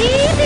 Deep